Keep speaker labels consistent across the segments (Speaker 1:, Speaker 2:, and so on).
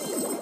Speaker 1: you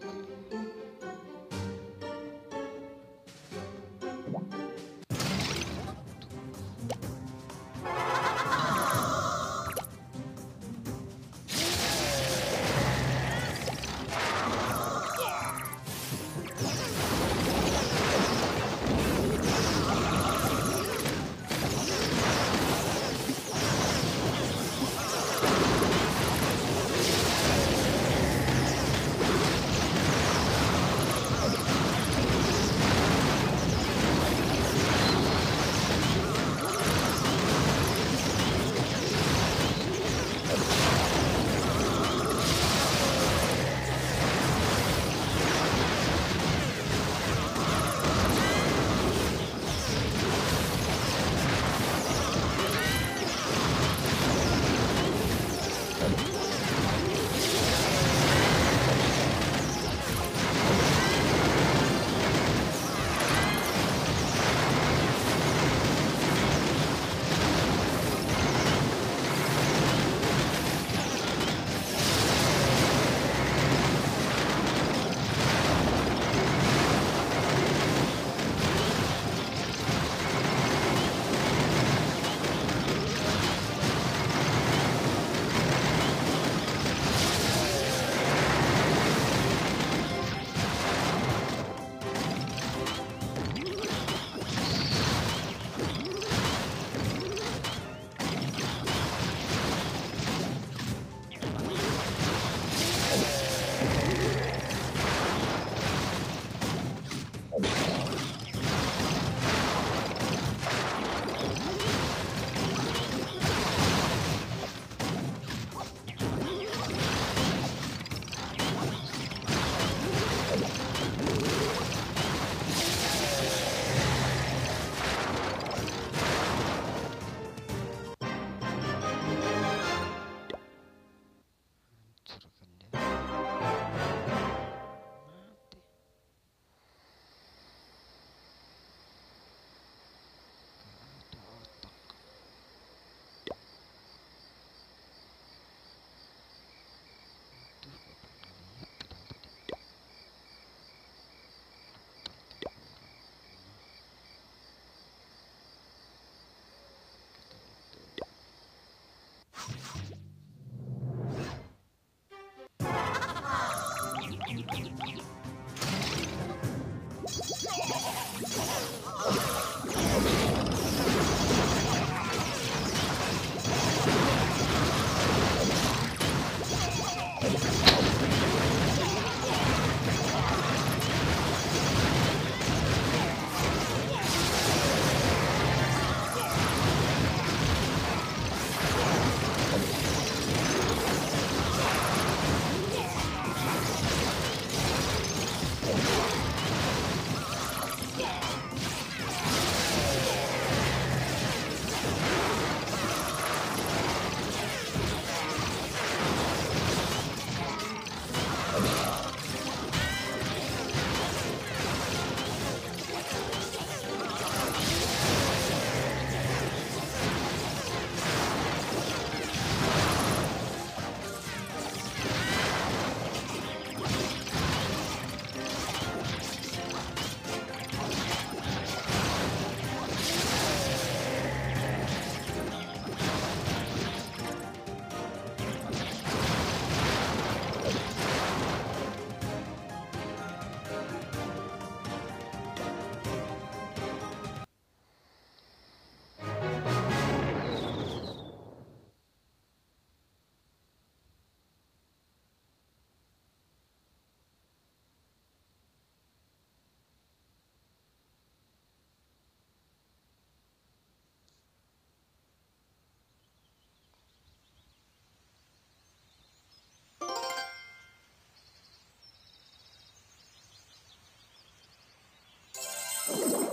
Speaker 1: Thank you.
Speaker 2: you